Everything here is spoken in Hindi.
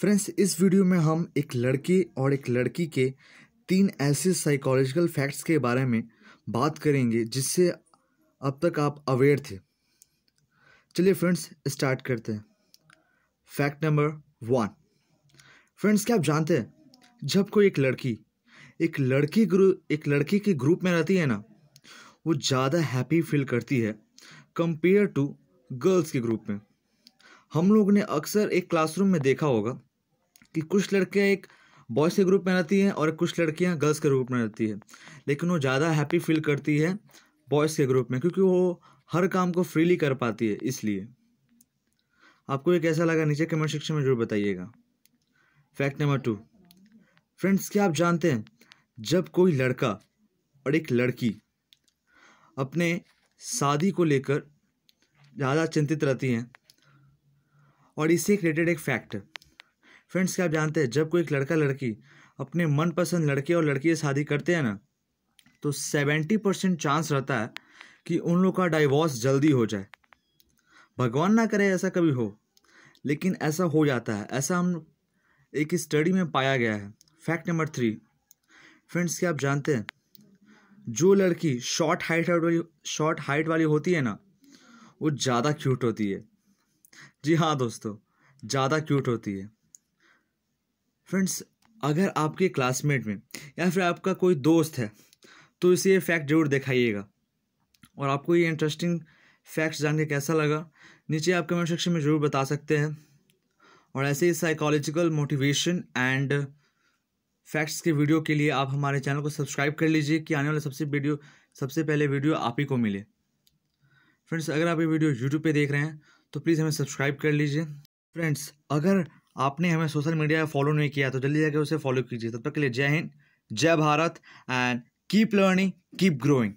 फ्रेंड्स इस वीडियो में हम एक लड़के और एक लड़की के तीन ऐसे साइकोलॉजिकल फैक्ट्स के बारे में बात करेंगे, जिससे अब तक आप अवेयर थे। चलिए फ्रेंड्स स्टार्ट करते हैं। फैक्ट नंबर वन फ्रेंड्स क्या आप जानते हैं, जब कोई एक लड़की एक लड़की ग्रुप एक लड़की के ग्रुप में रहती है ना, वो ज़्यादा हैप्पी फील करती है कंपेयर टू गर्ल्स के ग्रुप में। हम लोग ने अक्सर एक क्लासरूम में देखा होगा कि कुछ लड़कियाँ एक बॉयज़ के ग्रुप में रहती हैं और कुछ लड़कियाँ गर्ल्स के ग्रुप में रहती है। लेकिन वो ज़्यादा हैप्पी फील करती है बॉयज़ के ग्रुप में, क्योंकि वो हर काम को फ्रीली कर पाती है, इसलिए। आपको ये कैसा लगा? नीचे कमेंट सेक्शन में ज़रूर बताइएगा। फैक्ट नंबर टू फ्रेंड्स क्या आप जानते हैं, जब कोई लड़का और एक लड़की अपने शादी को लेकर ज़्यादा चिंतित रहती हैं, और इससे रिलेटेड एक फैक्ट है। फ्रेंड्स क्या आप जानते हैं, जब कोई लड़का लड़की अपने मनपसंद लड़के और लड़की से शादी करते हैं ना तो सेवेंटी परसेंट चांस रहता है कि उन लोग का डाइवोर्स जल्दी हो जाए। भगवान ना करे ऐसा कभी हो, लेकिन ऐसा हो जाता है। ऐसा हम एक स्टडी में पाया गया है। फैक्ट नंबर थ्री फ्रेंड्स क्या आप जानते हैं, जो लड़की शॉर्ट हाइट वाली शॉर्ट हाइट वाली होती है ना, वो ज़्यादा क्यूट होती है। जी हाँ दोस्तों, ज़्यादा क्यूट होती है। फ्रेंड्स अगर आपके क्लासमेट में या फिर आपका कोई दोस्त है तो इसे ये फैक्ट ज़रूर दिखाइएगा। और आपको ये इंटरेस्टिंग फैक्ट्स जान के कैसा लगा, नीचे आप कमेंट सेक्शन में ज़रूर बता सकते हैं। और ऐसे ही साइकोलॉजिकल मोटिवेशन एंड फैक्ट्स के वीडियो के लिए आप हमारे चैनल को सब्सक्राइब कर लीजिए कि आने वाले सबसे वीडियो सबसे पहले वीडियो आप ही को मिले। फ्रेंड्स अगर आप ये वीडियो यूट्यूब पे देख रहे हैं तो प्लीज़ हमें सब्सक्राइब कर लीजिए। फ्रेंड्स अगर आपने हमें सोशल मीडिया पर फॉलो नहीं किया तो जल्दी जाकर उसे फॉलो कीजिए। तब तक के लिए जय हिंद, जय Bharat and keep learning keep growing